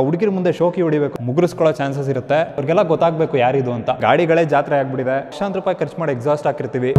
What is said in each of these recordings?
ಹುಡುಗಿರ ಮುಂದೆ ಶೋಕಿ ಹೊಡಿಬೇಕು ಮುಗಿಸ್ಕೊಳ್ಳೋ ಚಾನ್ಸಸ್ ಇರುತ್ತೆ. ಅವ್ರಿಗೆಲ್ಲ ಗೊತ್ತಾಗ್ಬೇಕು ಯಾರಿದು ಅಂತ. ಗಾಡಿಗಳೇ ಜಾತ್ರೆ ಆಗ್ಬಿಟ್ಟಿದೆ. ಲಕ್ಷಾಂತರ ರೂಪಾಯಿ ಖರ್ಚು ಮಾಡಿ ಎಕ್ಸಾಸ್ಟ್ ಹಾಕಿರ್ತೀವಿ.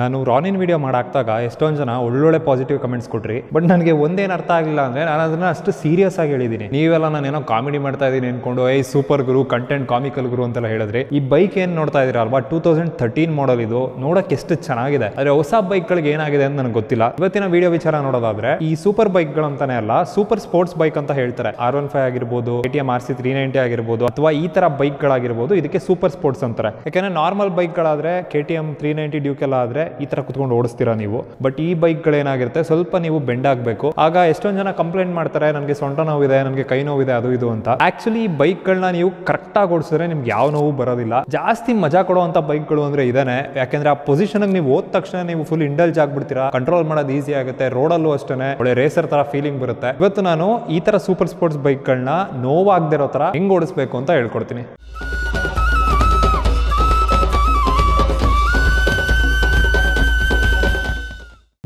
ನಾನು ರಾನಿನ್ ವಿಡಿಯೋ ಮಾಡಾಕ್ದಾಗ ಎಷ್ಟೊಂದು ಜನ ಒಳ್ಳೊಳ್ಳೆ ಪಾಸಿಟಿವ್ ಕಮೆಂಟ್ಸ್ ಕೊಟ್ರಿ. ಬಟ್ ನನಗೆ ಒಂದೇನು ಅರ್ಥ ಆಗಿಲ್ಲ ಅಂದ್ರೆ ನಾನು ಅದನ್ನ ಅಷ್ಟು ಸೀರಿಯಸ್ ಆಗಿ ಹೇಳಿದ್ದೀನಿ ನೀವೆಲ್ಲ ನಾನು ಏನೋ ಕಾಮಿಡಿ ಮಾಡ್ತಾ ಇದ್ದೀನಿ ಅನ್ಕೊಂಡು ಐ ಸೂಪರ್ ಗುರು ಕಂಟೆಂಟ್ ಕಾಮಿಕಲ್ ಗುರು ಅಂತೆಲ್ಲ ಹೇಳಿದ್ರಿ. ಈ ಬೈಕ್ ಏನು ನೋಡ್ತಾ ಇದ್ದೀರಾ ಅಲ್ವಾ? ಟೂ ತೌಸಂಡ್ ತರ್ಟೀನ್ ಮಾಡಲ್ ಇದು. ನೋಡಕ್ಕೆ ಎಷ್ಟು ಚೆನ್ನಾಗಿದೆ. ಆದ್ರೆ ಹೊಸ ಬೈಕ್ಗಳಿಗೆ ಏನಾಗಿದೆ ಅಂತ ನನಗೆ ಗೊತ್ತಿಲ್ಲ. ಇವತ್ತಿನ ವಿಡಿಯೋ ವಿಚಾರ ನೋಡೋದಾದ್ರೆ, ಈ ಸೂಪರ್ ಬೈಕ್ಗಳಂತಾನೆ ಅಲ್ಲ ಸೂಪರ್ ಸ್ಪೋರ್ಟ್ಸ್ ಬೈಕ್ ಅಂತ ಹೇಳ್ತಾರೆ. ಆರ್ ಒನ್ ಫೈವ್ ಆಗಿರ್ಬೋದು K T M R C three ninety ಆಗಿರ್ಬೋದು, ಅಥವಾ ಈ ತರ ಬೈಕ್ಗಳಾಗಿರ್ಬೋದು ಇದಕ್ಕೆ ಸೂಪರ್ ಸ್ಪೋರ್ಟ್ಸ್ ಅಂತಾರೆ. ಯಾಕಂದ್ರೆ normal ಬೈಕ್ಗಳಾದರೆ K T M three ninety Duke ಎಲ್ಲ ಆದ್ರೆ ಈ ತರ ಕುತ್ಕೊಂಡು ಓಡಿಸ್ತೀರಾ ನೀವು? ಬಟ್ ಈ ಬೈಕ್ಗಳೇನಾಗಿರುತ್ತೆ, ಸ್ವಲ್ಪ ನೀವು ಬೆಂಡ್ ಆಗಬೇಕು. ಆಗ ಎಷ್ಟೊಂದು ಜನ ಕಂಪ್ಲೇಂಟ್ ಮಾಡ್ತಾರೆ ನನಗೆ ಸೊಂಟ ನೋವಿದೆ ನನಗೆ ಕೈ ನೋವಿದೆ, ಅದು ಇದು ಅಂತ. ಆಕ್ಚುಲಿ ಈ ಬೈಕ್ಗಳನ್ನ ನೀವು ಕರೆಕ್ಟಾಗಿ ಓಡಿಸಿದ್ರೆ ನಿಮ್ಗೆ ಯಾವ ನೋವು ಬರೋದಿಲ್ಲ. ಜಾಸ್ತಿ ಮಜಾ ಕೊಡುವಂಥ ಬೈಕ್ಗಳು ಅಂದ್ರೆ ಇದಾನೆ. ಯಾಕಂದ್ರೆ ಆ ಪೊಸಿಷನ್ ನೀವು ಹೋದ ತಕ್ಷಣ ನೀವು ಫುಲ್ ಇಂಡಲ್ಜ್ ಆಗ್ಬಿಡ್ತೀರಾ. ಕಂಟ್ರೋಲ್ ಮಾಡೋದು ಈಸಿ ಆಗುತ್ತೆ ರೋಡಲ್ಲೂ ಅಷ್ಟೇ ಒಳ್ಳೆ ರೇಸರ್ ತರ ಫೀಲಿಂಗ್ ಬರುತ್ತೆ. ಇವತ್ತು ನಾನು ಈ ತರ ಸೂಪರ್ ಸ್ಪೋರ್ಟ್ಸ್ ಬೈಕ್ಗಳನ್ನ ನೋವಾಗದಿರೋ ತರ ಹೆಂಗ್ ಓಡಿಸ್ಬೇಕು ಅಂತ ಹೇಳ್ಕೊಡ್ತೀನಿ.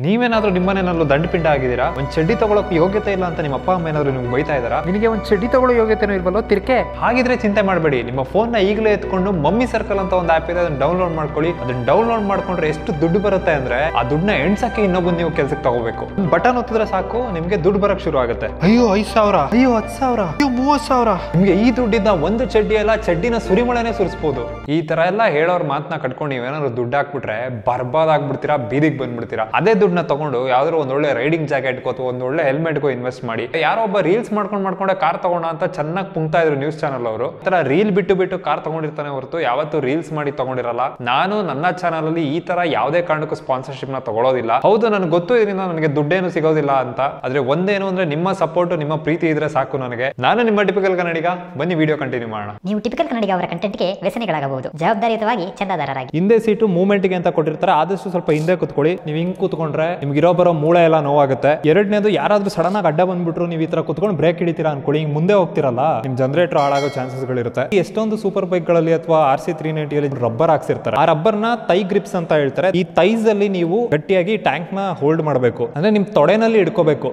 ನೀವೇನಾದ್ರೂ ನಿಮ್ಮನೇನಲ್ಲೂ ದಂಡಪಿಂಡ ಆಗಿದ್ದೀರಾ? ಒಂದ್ ಚಡ್ಡಿ ತಗೊಳಕ್ ಯೋಗ್ಯತೆ ಇಲ್ಲ ಅಂತ ನಿಮ್ಮ ಅಪ್ಪ ಅಮ್ಮ ಏನಾದ್ರು ನಿಮ್ಗೆ ಬೈತಾ ಇದಾರ ನಿಮಗೆ ಒಂದ್ ಚಡ್ಡಿ ತಗೊಳ್ಳೋ ಯೋಗ್ಯತೆನೂ ಇಲ್ವಲ್ಲ ತಿರ್ಕೆ? ಹಾಗಿದ್ರೆ ಚಿಂತೆ ಮಾಡಬೇಡಿ. ನಿಮ್ಮ ಫೋನ್ನ ಈಗಲೇ ಎತ್ಕೊಂಡು ಮಮ್ಮಿ ಸರ್ಕಲ್ ಅಂತ ಒಂದು ಆಪ್ ಇದೆ ಅದನ್ನ ಡೌನ್ಲೋಡ್ ಮಾಡ್ಕೊಳ್ಳಿ. ಅದನ್ನ ಡೌನ್ಲೋಡ್ ಮಾಡ್ಕೊಂಡ್ರೆ ಎಷ್ಟು ದುಡ್ಡು ಬರುತ್ತೆ ಅಂದ್ರೆ ಆ ದುಡ್ಡನ್ನ ಎಣ್ಸಕ್ಕೆ ಇನ್ನೊಬ್ಬರು ನೀವು ಕೆಲ್ಸಕ್ಕೆ ತಗೋಬೇಕು. ಬಟನ್ ಒತ್ತಿದ್ರೆ ಸಾಕು ನಿಮ್ಗೆ ದುಡ್ಡು ಬರಕ್ ಶುರು ಆಗುತ್ತೆ. ಅಯ್ಯೋ ಐದ್ ಸಾವಿರ. ಅಯ್ಯೋ ಹತ್ತು ಸಾವಿರ. ಅಯ್ಯೋ ಮೂವತ್ ಸಾವಿರ. ನಿಮ್ಗೆ ಈ ದುಡ್ಡಿಂದ ಒಂದು ಚಡ್ಡಿ ಎಲ್ಲ ಚಡ್ಡಿನ ಸುರಿಮಳೆನೆ ಸುರಿಸಬಹುದು ಈ ತರ ಎಲ್ಲ ಹೇಳೋರ್ ಮಾತನ್ನ ಕಟ್ಕೊಂಡು ನೀವೇನಾದ್ರು ದುಡ್ಡು ಹಾಕ್ಬಿಟ್ರೆ ಬರ್ಬಾದ್ ಆಗ್ಬಿಡ್ತೀರಾ ಬೀದಿಗೆ ಬಂದ್ಬಿಡ್ತೀರಾ. ಅದೇ ದುಡ್ಡನ್ನ ತಗೊಂಡು ಯಾವ್ದಾದ್ರು ಒಂದ್ ಒಳ್ಳೆ ರೈಡಿಂಗ್ ಜಾಕೆಟ್ ಅಥವಾ ಒಂದ್ ಒಳ್ಳೆ ಹೆಲ್ಮೆಟ್ಗೂ ಇನ್ವೆಸ್ಟ್ ಮಾಡಿ. ಯಾರೋ ಒಬ್ಬ ರೀಲ್ಸ್ ಮಾಡ್ಕೊಂಡು ಮಾಡ್ಕೊಂಡೆ ಕಾರ್ ತಗೊಂಡ ಅಂತ ಚೆನ್ನಾಗಿ ಪುಂಕ್ತಾ ಇದ್ರು ನ್ಯೂಸ್ ಚಾನಲ್ ಅವರು. ತರ ರೀಲ್ ಬಿಟ್ಟು ಬಿಟ್ಟು ಕಾರ್ ತಗೊಂಡಿರ್ತಾನೆ ಹೊರತು ಯಾವತ್ತು ರೀಲ್ಸ್ ಮಾಡಿ ತಗೊಂಡಿರಲ್ಲ. ನಾನು ನನ್ನ ಚಾನಲ್ ಅಲ್ಲಿ ಈ ತರ ಯಾವುದೇ ಕಾರಣಕ್ಕೂ ಸ್ಪಾನ್ಸರ್ಶಿಪ್ನ ತಗೊಳ್ಳೋದಿಲ್ಲ ಹೌದು ನನಗೆ ಗೊತ್ತು ಇದರಿಂದ ನನಗೆ ದುಡ್ಡೇನು ಸಿಗೋದಿಲ್ಲ ಅಂತ. ಆದ್ರೆ ಒಂದೇನು ಅಂದ್ರೆ ನಿಮ್ಮ ಸಪೋರ್ಟ್ ನಿಮ್ಮ ಪ್ರೀತಿ ಇದ್ರೆ ಸಾಕು ನನಗೆ. ನಾನು ನಿಮ್ಮ ಟಿಪಿಕಲ್ ಕನ್ನಡಿಗ. ಬನ್ನಿ ವಿಡಿಯೋ ಕಂಟಿನ್ಯೂ ಮಾಡೋಣ. ನೀವು ಟಿಪಿಕಲ್ ಕನ್ನಡಿಗ ಅವರ ಕಂಟೆಂಟ್ಗೆ ವ್ಯಸನಿಗಳಾಗಬಹುದು. ಜವಾಬ್ದಾರಿಯುತವಾಗಿ ಚಂದಾದಾರರಾಗಿ. ಹಿಂದೆ ಸೀಟು ಮೂವ್ಮೆಂಟ್ಗೆ ಅಂತ ಕೊಟ್ಟಿರ್ತಾರೆ. ಆದಷ್ಟು ಸ್ವಲ್ಪ ಹಿಂದೆ ಕುತ್ಕೊಳ್ಳಿ. ನೀವು ಹಿಂಗ್ ಕೂತ್ಕೊಂಡ್ರೆ ನಿಮ್ಗೆ ಇರೋ ಬರೋ ಮೂಳೆ ಎಲ್ಲ ನೋವಾಗುತ್ತೆ. ಎರಡನೇದು ಯಾರಾದ್ರೂ ಸಡನ್ ಆಗಿ ಅಡ್ಡ ಬಂದ್ಬಿಟ್ರು ನೀವು ಈ ತರ ಕುತ್ಕೊಂಡು ಬ್ರೇಕ್ ಹಿಡಿತೀರಾ ಅನ್ಕೊಳ್ಳಿ, ಹಿಂಗ್ ಮುಂದೆ ಹೋಗ್ತಿರಲ್ಲ, ನಿಮ್ ಜನರೇಟರ್ ಹಾಳಾಗೋ ಚಾನ್ಸಸ್ ಗಳಿರುತ್ತೆ. ಎಷ್ಟೊಂದು ಸೂಪರ್ ಬೈಕ್ಗಳಲ್ಲಿ ಅಥವಾ ಆರ್ ಸಿ ತ್ರೀ ನೈಂಟಿಯಲ್ಲಿ ರಬ್ಬರ್ ಹಾಕ್ಸಿರ್ತಾರೆ. ಆ ರಬ್ಬರ್ನ ತೈ ಗ್ರಿಪ್ಸ್ ಅಂತ ಹೇಳ್ತಾರೆ. ಈ ತೈಸ್ ಅಲ್ಲಿ ನೀವು ಗಟ್ಟಿಯಾಗಿ ಟ್ಯಾಂಕ್ನ ಹೋಲ್ಡ್ ಮಾಡಬೇಕು. ಅಂದ್ರೆ ನಿಮ್ ತೊಡೆನಲ್ಲಿ ಇಡ್ಕೋಬೇಕು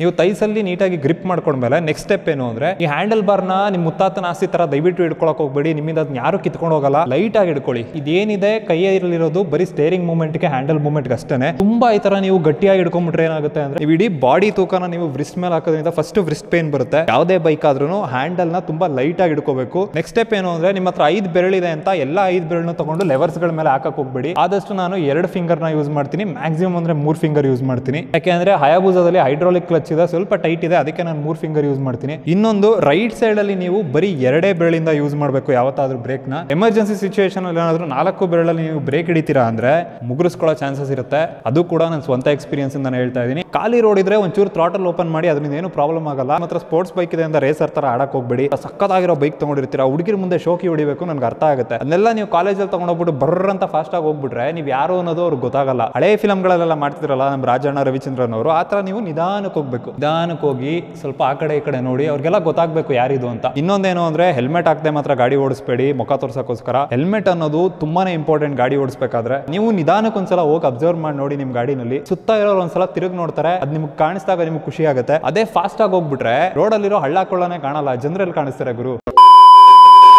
ನೀವು ತೈಸಲ್ಲಿ ನೀಟಾಗಿ ಗ್ರಿಪ್ ಮಾಡ್ಕೊಂಡ್ಮೇಲೆ ನೆಕ್ಸ್ಟ್ ಸ್ಟೆಪ್ ಏನು ಅಂದ್ರೆ ಈ ಹ್ಯಾಂಡಲ್ ಬಾರ್ನ ನಿಮ್ಮ ಮುತ್ತಾತನ ಆಸ್ತಿ ತರ ದಯವಿಟ್ಟು ಹಿಡ್ಕೊಳಕ್ ಹೋಗ್ಬೇಡಿ. ನಿಮ್ಮಿಂದ ಅದನ್ನ ಯಾರು ಕಿತ್ಕೊಂಡು ಹೋಗಲ್ಲ. ಲೈಟ್ ಆಗಿ ಹಿಡ್ಕೊಳ್ಳಿ. ಇದೇನಿದೆ? ಕೈಯಲ್ಲಿರೋದು ಬರೀ ಸ್ಟೇರಿಂಗ್ ಮೂವ್ಮೆಂಟ್ಗೆ ಹ್ಯಾಂಡಲ್ ಮೂವ್ಮೆಂಟ್ ಅಷ್ಟೇ ತುಂಬಾ ಈ ತರ ನೀವು ಗಟ್ಟಿಯಾಗಿ ಹಿಡ್ಕೊಂಡ್ಬಿಟ್ರೆ ಏನಾಗುತ್ತೆ ಅಂದ್ರೆ ಇಡೀ ಬಾಡಿ ತೂಕನ ನೀವು ವ್ರಿಸ್ಟ್ ಮೇಲೆ ಹಾಕೋದ್ರಿಂದ ಫಸ್ಟ್ ವ್ರಿಸ್ಟ್ ಪೇನ್ ಬರುತ್ತೆ. ಯಾವುದೇ ಬೈಕ್ ಆದ್ರೂ ಹ್ಯಾಂಡಲ್ನ ತುಂಬಾ ಲೈಟ್ ಆಗಿ ಹಿಡ್ಕೋಬೇಕು. ನೆಕ್ಸ್ಟ್ ಸ್ಟೆಪ್ ಏನು ಅಂದ್ರೆ ನಿಮ್ಮ ಹತ್ರ ಐದು ಬೆರಳಿದೆ ಅಂತ ಎಲ್ಲ ಐದು ಬೆರಳನ್ನ ತಗೊಂಡು ಲೆವರ್ಸ್ಗಳ ಮೇಲೆ ಹಾಕಕ್ ಹೋಗ್ಬೇಡಿ. ಆದಷ್ಟು ನಾನು ಎರಡು ಫಿಂಗರ್ನ ಯೂಸ್ ಮಾಡ್ತೀನಿ. ಮ್ಯಾಕ್ಸಿಮಮ್ ಅಂದ್ರೆ ಮೂರ್ ಫಿಂಗರ್ ಯೂಸ್ ಮಾಡ್ತೀನಿ. ಯಾಕೆಂದ್ರೆ ಹಯಾಬೂಸದಲ್ಲಿ ಹೈಡ್ರಾಲಿಕ್ ಕ್ಲಚ್ ಇದೆ ಸ್ವಲ್ಪ ಟೈಟ್ ಇದೆ, ಅದಕ್ಕೆ ನಾನು ಮೂರ್ ಫಿಂಗರ್ ಯೂಸ್ ಮಾಡ್ತೀನಿ. ಇನ್ನೊಂದು ರೈಟ್ ಸೈಡ್ ಅಲ್ಲಿ ನೀವು ಬರೀ ಎರಡೇ ಬೆರಳಿಂದ ಯೂಸ್ ಮಾಡಬೇಕು, ಯಾವತ್ತಾದ್ರೂ ಬ್ರೇಕ್ನ. ಎಮರ್ಜೆನ್ಸಿ ಸಿಚುವೇಶನ್ ಏನಾದ್ರೂ ನಾಲ್ಕು ಬೆರಳಲ್ಲಿ ನೀವು ಬ್ರೇಕ್ ಹಿಡಿತೀರಾ ಅಂದ್ರೆ ಮುಗಿಸ್ಕೊಳ್ಳೋ ಚಾನ್ಸಸ್ ಇರುತ್ತೆ. ಅದು ಕೂಡ ನನ್ನ ಸ್ವಂತ ಎಕ್ಸ್ಪೀರಿಯನ್ಸ್ ನಾನು ಹೇಳ್ತಾ ಇದ್ದೀನಿ. ಖಾಲಿ ರೋಡ್ ಇದ್ರೆ ಒಂಚೂರು ಥ್ರಾಟಲ್ ಓಪನ್ ಮಾಡಿ, ಅದರಿಂದ ಏನು ಪ್ರಾಬ್ಲಮ್ ಆಗಲ್ಲ. ಮಾತ್ರ ಸ್ಪೋರ್ಟ್ಸ್ ಬೈಕ್ ಇದೆ ಅಂತ ರೇಸರ್ ತರ ಆಡಕ್ ಹೋಗ್ಬೇಡಿ. ಸಕ್ಕತ್ತಾಗಿರೋ ಬೈಕ್ ತಗೊಂಡಿರ್ತೀರಾ, ಹುಡುಗಿರ ಮುಂದೆ ಶೋಕಿ ಹೊಡಿಬೇಕು ನನ್ಗೆ ಅರ್ಥ ಆಗುತ್ತೆ. ಅದನ್ನೆಲ್ಲ ನೀವು ಕಾಲೇಜಲ್ಲಿ ತಗೊಂಡೋಗ್ಬಿಟ್ಟು ಬರ್ರ ಅಂತ ಫಾಸ್ಟ್ ಆಗಿ ಹೋಗ್ಬಿಟ್ರೆ ನೀವು ಯಾರು ಅನ್ನೋದು ಅವ್ರಿಗೆ ಗೊತ್ತಾಗಲ್ಲ. ಹಳೆ ಫಿಲ್ಮ್ಗಳಲ್ಲೆಲ್ಲ ಮಾಡ್ತಿದ್ರಲ್ಲ ನಮ್ಮ ರಾಜಣ್ಣ ರವಿಚಂದ್ರನ್ ಅವರು, ಆ ಥರ ನೀವು ನಿಧಾನಕ್ಕೆ ಹೋಗ್ಬೇಕು. ನಿಧಾನಕ್ಕೆ ಹೋಗಿ ಸ್ವಲ್ಪ ಆ ಕಡೆ ಈ ಕಡೆ ನೋಡಿ, ಅವ್ರಿಗೆಲ್ಲ ಗೊತ್ತಾಗ್ಬೇಕು ಯಾರಿದು ಅಂತ. ಇನ್ನೊಂದೇನು ಅಂದ್ರೆ ಹೆಲ್ಮೆಟ್ ಹಾಕದೆ ಮಾತ್ರ ಗಾಡಿ ಓಡಿಸ್ಬೇಡಿ, ಮುಖ ತೋರ್ಸೋಕ್ಕೋಸ್ಕರ. ಹೆಲ್ಮೆಟ್ ಅನ್ನೋದು ತುಂಬಾನೇ ಇಂಪಾರ್ಟೆಂಟ್ ಗಾಡಿ ಓಡಿಸಬೇಕಾದ್ರೆ ನೀವು ನಿಧಾನಕ್ಕೆ ಒಂದ್ಸಲ ಹೋಗಿ ಅಬ್ಸರ್ವ್ ಮಾಡಿ ನೋಡಿ ನಿಮ್ ಗಾಡಿನಲ್ಲಿ. ಸುತ್ತ ಇರೋರು ಒಂದ್ಸಲ ತಿರುಗಿ ನೋಡ್ತಾರೆ, ಅದ್ ನಿಮ್ಗೆ ಕಾಣಿಸಿದಾಗ ನಿಮ್ಗೆ ಖುಷಿ ಆಗುತ್ತೆ. ಅದೇ ಫಾಸ್ಟ್ ಆಗಿ ಹೋಗ್ಬಿಟ್ರೆ ರೋಡಲ್ಲಿರೋ ಹಳ್ಳ ಕೊಳ್ಳನೆ ಕಾಣಲ್ಲ, ಜನರಲ್ಲಿ ಕಾಣಿಸ್ತಾರೆ ಗುರು.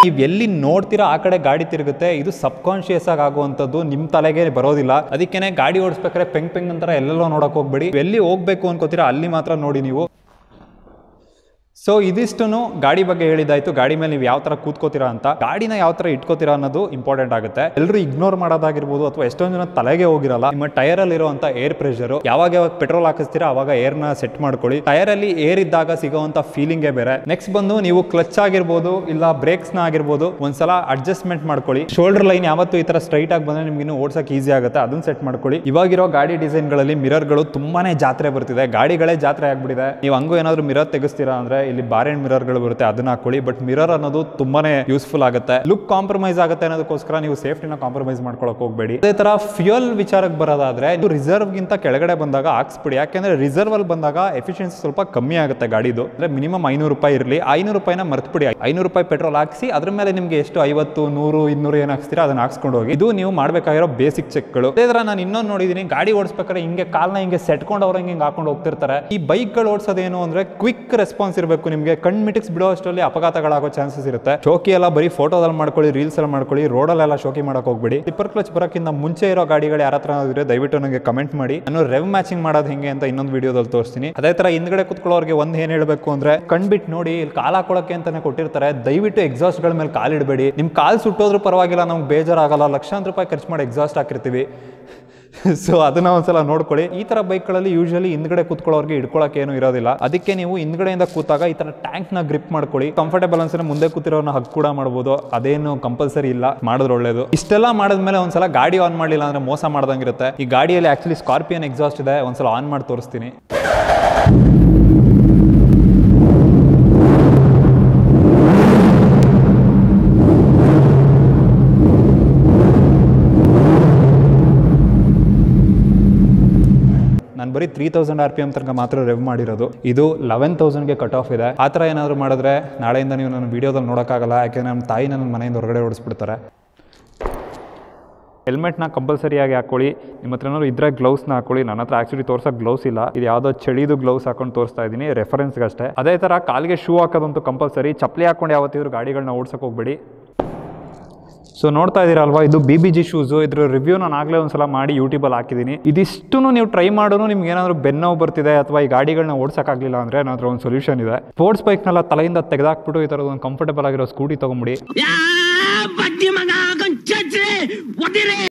ನೀವು ಎಲ್ಲಿ ನೋಡ್ತೀರಾ ಆ ಕಡೆ ಗಾಡಿ ತಿರುಗುತ್ತೆ, ಇದು ಸಬ್ ಕಾನ್ಶಿಯಸ್ ಆಗಿ ಆಗುವಂಥದ್ದು ನಿಮ್ಮ ತಲೆಗೆ ಬರೋದಿಲ್ಲ. ಅದಕ್ಕೇನೆ ಗಾಡಿ ಓಡಿಸ್ಬೇಕಾದ್ರೆ ಪೆಂಗ್ ಪೆಂಗ್ ಅಂತರ, ಎಲ್ಲೆಲ್ಲೋ ನೋಡಕ್ ಹೋಗ್ಬೇಡಿ. ಎಲ್ಲಿ ಹೋಗ್ಬೇಕು ಅನ್ಕೋತೀರಾ, ಅಲ್ಲಿ ಮಾತ್ರ ನೋಡಿ ನೀವು. ಸೊ ಇದಿಷ್ಟು ಗಾಡಿ ಬಗ್ಗೆ ಹೇಳಿದಾಯ್ತು. ಗಾಡಿ ಮೇಲೆ ನೀವು ಯಾವ ತರ ಕೂತ್ಕೋತೀರಾ ಅಂತ. ಗಾಡಿನ ಯಾವ ತರ ಇಟ್ಕೋತೀರಾ ಅನ್ನೋದು ಇಂಪಾರ್ಟೆಂಟ್ ಆಗುತ್ತೆ. ಎಲ್ಲರೂ ಇಗ್ನೋರ್ ಮಾಡೋದಾಗಿರ್ಬೋದು ಅಥವಾ ಎಷ್ಟೊಂದು ಜನ ತಲೆಗೆ ಹೋಗಿರಲ್ಲ. ನಿಮ್ಮ ಟೈರ್ ಅಲ್ಲಿ ಇರುವಂತ ಏರ್ ಪ್ರೆಷರ್ ಯಾವಾಗ ಯಾವಾಗ ಪೆಟ್ರೋಲ್ ಹಾಕಿಸ್ತೀರಾ, ಅವಾಗ ಏರ್ನ ಸೆಟ್ ಮಾಡ್ಕೊಳ್ಳಿ. ಟೈರ್ ಅಲ್ಲಿ ಏರ್ ಇದ್ದಾಗ ಸಿಗುವಂತ ಫೀಲಿಂಗೇ ಬೇರೆ. ನೆಕ್ಸ್ಟ್ ಬಂದು ನೀವು ಕ್ಲಚ್ ಆಗಿರ್ಬೋದು, ಇಲ್ಲ ಬ್ರೇಕ್ಸ್ನ ಆಗಿರ್ಬೋದು, ಒಂದ್ಸಲ ಅಡ್ಜಸ್ಟ್ಮೆಂಟ್ ಮಾಡ್ಕೊಳ್ಳಿ. ಶೋಲ್ಡರ್ ಲೈನ್ ಯಾವತ್ತು ಈ ತರ ಸ್ಟ್ರೈಟ್ ಆಗಿ ಬಂದ್ರೆ ನಿಮ್ಗೆ ಓಡಿಸಕ್ ಈಸಿ ಆಗುತ್ತೆ. ಅದನ್ನ ಸೆಟ್ ಮಾಡ್ಕೊಳ್ಳಿ. ಇವಾಗಿರೋ ಗಾಡಿ ಡಿಸೈನ್ಗಳಲ್ಲಿ ಮಿರರ್ಗಳು ತುಂಬಾನೇ ಜಾತ್ರೆ ಬರ್ತಿದೆ. ಗಾಡಿಗಳೇ ಜಾತ್ರೆ ಆಗ್ಬಿಟ್ಟಿದೆ. ನೀವು ಹಂಗೂ ಏನಾದ್ರು ಮಿರರ್ ತೆಗಿಸ್ತೀರಾ ಅಂದ್ರೆ ಇಲ್ಲಿ ಬಾರ್ ಅಂಡ್ ಮಿರರ್ಗಳು ಬರುತ್ತೆ, ಅದನ್ನ ಹಾಕೊಳ್ಳಿ ಬಟ್ ಮಿರರ್ ಅನ್ನೋದು ತುಂಬಾನೇ ಯೂಸ್ಫುಲ್ ಆಗುತ್ತೆ. ಲುಕ್ ಕಾಂಪ್ರಮೈಸ್ ಆಗುತ್ತೆ ಅನ್ನೋದಕ್ಕೋಸ್ಕರ ನೀವು ಸೇಫ್ಟಿನ ಕಾಂಪ್ರಮೈಸ್ ಮಾಡ್ಕೊಳಕ್ ಹೋಗ್ಬೇಡಿ. ಅದೇ ತರ ಫ್ಯೂಯಲ್ ವಿಚಾರಕ್ಕೆ ಬರೋದಾದ್ರೆ, ಇದು ರಿಸರ್ವ್ ಗಿಂತ ಕೆಳಗಡೆ ಬಂದಾಗ ಹಾಕ್ಸ್ಬಿಡಿ. ಯಾಕೆಂದ್ರೆ ರಿಸರ್ವ್ ಅಲ್ಲಿ ಬಂದಾಗ ಎಫಿಷಿಯನ್ಸಿ ಸ್ವಲ್ಪ ಕಮ್ಮಿ ಆಗುತ್ತೆ ಗಾಡಿದು. ಅಂದ್ರೆ ಮಿನಿಮಮ್ ಐನೂರು ರೂಪಾಯಿ ಇರಲಿ. ಐನೂರು ರೂಪಾಯಿನ ಮರ್ತ್ಬಿಡಿ. ಐನೂರು ರೂಪಾಯಿ ಪೆಟ್ರೋಲ್ ಹಾಕಿಸಿ, ಅದ್ರ ಮೇಲೆ ನಿಮ್ಗೆ ಎಷ್ಟು? ಐವತ್ತು, ನೂರು, ಇನ್ನೂರು ಏನ್ ಹಾಕ್ಸ್ತೀರಾ, ಅದನ್ನ ಹಾಕ್ಸ್ಕೊಂಡು ಹೋಗಿ. ಇದು ನೀವು ಮಾಡಬೇಕಾಗಿರೋ ಬೇಸಿಕ್ ಚೆಕ್ಗಳು ಅದೇ ತರ ನಾನು ಇನ್ನೊಂದು ನೋಡಿದೀನಿ. ಗಾಡಿ ಓಡಿಸ್ಬೇಕಾದ್ರೆ ಹಿಂಗೆ ಕಾಲ್ನ ಹಿಂಗೆ ಸೆಟ್ಕೊಂಡು ಅವ್ರ ಹಿಂಗೆ ಹಾಕೊಂಡು ಹೋಗ್ತಿರ್ತಾರೆ. ಈ ಬೈಕ್ಗಳು ಓಡಿಸೋದೇನು ಅಂದ್ರೆ ಕ್ವಿಕ್ ರೆಸ್ಪಾನ್ಸ್ ಇರಬೇಕು. ನಿಮಗೆ ಕಣ್ ಮಿಟಿಕ್ಸ್ ಬಿಡೋ ಅಷ್ಟರಲ್ಲಿ ಅಪಘಾತಗಳಾಗೋ ಚಾನ್ಸಸ್ ಇರುತ್ತೆ. ಶೋಕಿ ಎಲ್ಲ ಬರೀ ಫೋಟೋದಲ್ಲಿ ಮಾಡ್ಕೊಳ್ಳಿ ರೀಲ್ಸ್ ಎಲ್ಲ ಮಾಡ್ಕೊಳ್ಳಿ ರೋಡಲ್ಲೆಲ್ಲ ಶೋಕಿ ಮಾಡಕ್ ಹೋಗ್ಬೇಡಿ. ಟಿಪ್ಪರ್ ಕ್ಲಚ್ ಬರೋಕ್ಕಿಂತ ಮುಂಚೆ ಇರೋ ಗಾಡಿಗಳು ಯಾರ ಇದ್ರೆ ದಯವಿಟ್ಟು ನನಗೆ ಕಮೆಂಟ್ ಮಾಡಿ. ನಾನು ರೆವ್ ಮ್ಯಾಚಿಂಗ್ ಮಾಡೋದು ಹೆಂಗೆ ಅಂತ ಇನ್ನೊಂದು ವಿಡಿಯೋದಲ್ಲಿ ತೋರಿಸ್ತೀನಿ. ಅದೇ ತರ ಹಿಂದ್ಗಡೆ ಕುತ್ಕೊಳ್ಳೋರಿಗೆ ಒಂದ್ ಏನ್ ಹೇಳಬೇಕು ಅಂದ್ರೆ ಕಣ್ಬಿಟ್ಟು ನೋಡಿ, ಇಲ್ಲಿ ಕಾಲ ಹಾಕೊಳಕ್ಕೆ ಅಂತಾನೆ ಕೊಟ್ಟಿರ್ತಾರೆ. ದಯವಿಟ್ಟು ಎಕ್ಸಾಸ್ಟ್ಗಳ ಮೇಲೆ ಕಾಲಿಡಬೇಡಿ ನಿಮ್ ಕಾಲ್ ಸುಟ್ಟೋದ್ರೂ ಪರವಾಗಿಲ್ಲ, ನಮ್ಗೆ ಬೇಜಾರಾಗಲ್ಲ. ಲಕ್ಷಾಂತರ ರೂಪಾಯಿ ಖರ್ಚು ಮಾಡಿ ಎಕ್ಸಾಸ್ಟ್ ಹಾಕಿರ್ತೀವಿ. ಸೊ ಅದನ್ನ ಒಂದ್ಸಲ ನೋಡ್ಕೊಳ್ಳಿ. ಈ ತರ ಬೈಕ್ಗಳಲ್ಲಿ ಯೂಶಲಿ ಹಿಂದ್ಗಡೆ ಕೂತ್ಕೊಳ್ಳೋರ್ಗೆ ಹಿಡ್ಕೊಳಕ್ಕೆ ಏನು ಇರೋದಿಲ್ಲ. ಅದಕ್ಕೆ ನೀವು ಹಿಂದ್ಗಡೆಯಿಂದ ಕೂತಾಗ ಈ ತರ ಟ್ಯಾಂಕ್ನ ಗ್ರಿಪ್ ಮಾಡ್ಕೊಳ್ಳಿ. ಕಂಫರ್ಟೇಬಲ್ ಅನ್ಸಿದ್ರೆ ಮುಂದೆ ಕೂತಿರೋನ ಹಗ್ ಕೂಡ ಮಾಡ್ಬೋದು. ಅದೇನು ಕಂಪಲ್ಸರಿ ಇಲ್ಲ. ಮಾಡಿದ್ರೆ ಒಳ್ಳೇದು. ಇಷ್ಟೆಲ್ಲ ಮಾಡಿದ್ಮೇಲೆ ಒಂದ್ಸಲ ಗಾಡಿ ಆನ್ ಮಾಡಲಿಲ್ಲ ಅಂದ್ರೆ ಮೋಸ ಮಾಡ್ದಂಗಿರುತ್ತೆ. ಈ ಗಾಡಿಯಲ್ಲಿ ಆಕ್ಚುಲಿ ಸ್ಕಾರ್ಪಿಯನ್ ಎಕ್ಸಾಸ್ಟ್ ಇದೆ. ಒಂದ್ಸಲ ಆನ್ ಮಾಡಿ ತೋರಿಸ್ತೀನಿ. ಬರೀ three thousand R P M ತನಕ ಮಾತ್ರ ರೆವ್ ಮಾಡಿರೋದು. ಇದು ಲೆವೆನ್ ತೌಸಂಡ್ಗೆ ಕಟ್ ಆಫ್ ಇದೆ. ಆ ಥರ ಏನಾದರೂ ಮಾಡಿದ್ರೆ ನಾಳೆಯಿಂದ ನೀವು ನನ್ನ ವೀಡಿಯೋದಲ್ಲಿ ನೋಡೋಕ್ಕಾಗಲ್ಲ ಯಾಕೆ ನಮ್ಮ ತಾಯಿ ನನ್ನ ಮನೆಯಿಂದ ಹೊರಗಡೆ ಓಡಿಸ್ಬಿಡ್ತಾರೆ. ಹೆಲ್ಮೆಟ್ನ ಕಂಪಲ್ಸರಿಯಾಗಿ ಹಾಕೊಳ್ಳಿ. ನಿಮ್ಮ ಹತ್ರ ಏನಾದ್ರು ಇದ್ರೆ ಗ್ಲೌಸ್ನ ಹಾಕೊಳ್ಳಿ. ನನ್ನ ಹತ್ರ ಆ್ಯಕ್ಚುಲಿ ತೋರ್ಸೋ ಗ್ಲೌಸ್ ಇಲ್ಲ. ಇದು ಯಾವುದೋ ಚಳಿದು ಗ್ಲೌಸ್ ಹಾಕೊಂಡು ತೋರಿಸ್ತಾ ಇದ್ದೀನಿ ರೆಫರೆನ್ಸ್ಗಷ್ಟೇ ಅದೇ ಥರ ಕಾಲಿಗೆ ಶೂ ಹಾಕೋದಂತೂ ಕಂಪಲ್ಸರಿ ಚಪ್ಪಲಿ ಹಾಕೊಂಡು ಯಾವತ್ತಿದ್ರು ಗಾಡಿಗಳನ್ನ ಓಡ್ಸೋಕೆ ಹೋಗ್ಬೇಡಿ. ಸೊ ನೋಡ್ತಾ ಇದ್ದೀರಲ್ವಾ, ಇದು ಬಿ ಬಿ ಜಿ ಶೂಸು ಇದ್ರ ರಿವ್ಯೂ ನಾನು ಆಗಲೇ ಒಂದ್ಸಲ ಮಾಡಿ ಯೂಟ್ಯೂಬಲ್ಲಿ ಹಾಕಿದ್ದೀನಿ. ಇದಿಷ್ಟು ನೀವು ಟ್ರೈ ಮಾಡೋನು ನಿಮ್ಗೆ ಏನಾದರೂ ಬೆನ್ನೋವು ಬರ್ತಿದೆ ಅಥವಾ ಈ ಗಾಡಿಗಳನ್ನ ಓಡಿಸೋಕ್ಕಾಗಲಿಲ್ಲ ಅಂದರೆ ಏನಾದರೂ ಒಂದು ಸೊಲ್ಯೂಷನ್ ಇದೆ. ಸ್ಪೋರ್ಟ್ಸ್ ಬೈಕ್ನೆಲ್ಲ ತಲೆಯಿಂದ ತೆಗೆದಾಕ್ಬಿಟ್ಟು ಈ ಥರದ ಒಂದು ಕಂಫರ್ಟಬಲ್ ಆಗಿರೋ ಸ್ಕೂಟಿ ತೊಗೊಂಬಿಡಿ